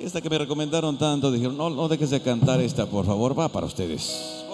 Esta que me recomendaron tanto, dijeron, no, no dejes de cantar esta, por favor, va para ustedes.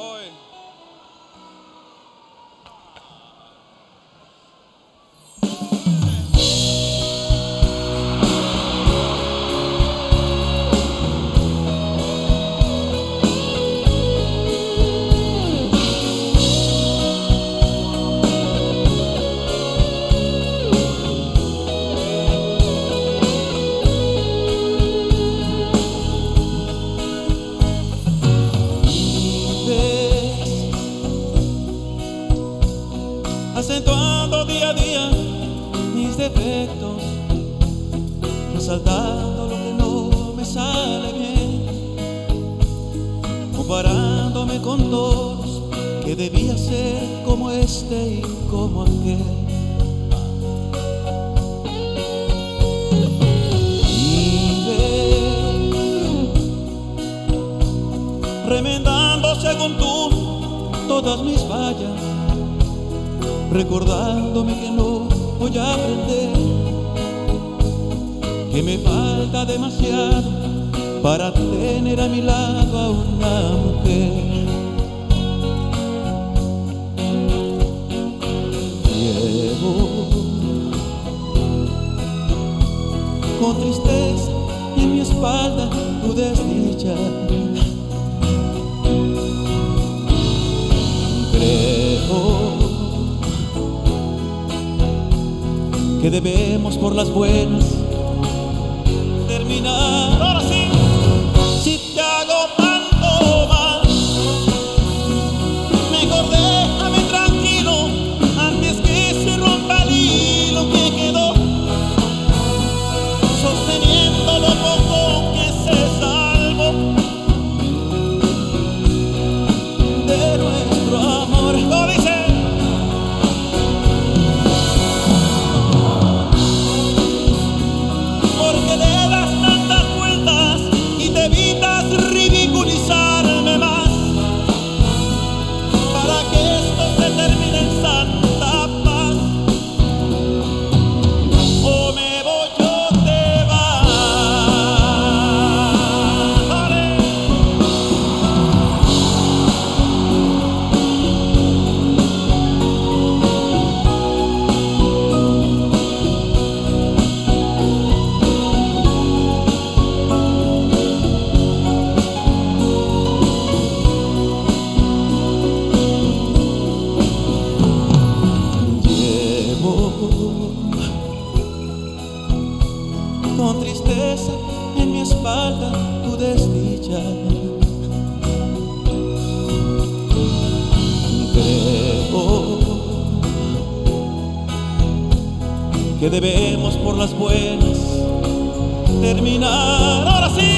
Acentuando día a día mis defectos, resaltando lo que no me sale bien, comparándome con todos que debía ser como este y como aquel. Remendando según tú todas mis fallas, recordándome que no voy a aprender, que me falta demasiado para tener a mi lado a una mujer. Llevo con tristeza en mi espalda tu desdicha. Que debemos por las buenas terminar. Tristeza en mi espalda tu desdicha. Creo que debemos por las buenas terminar. Ahora sí.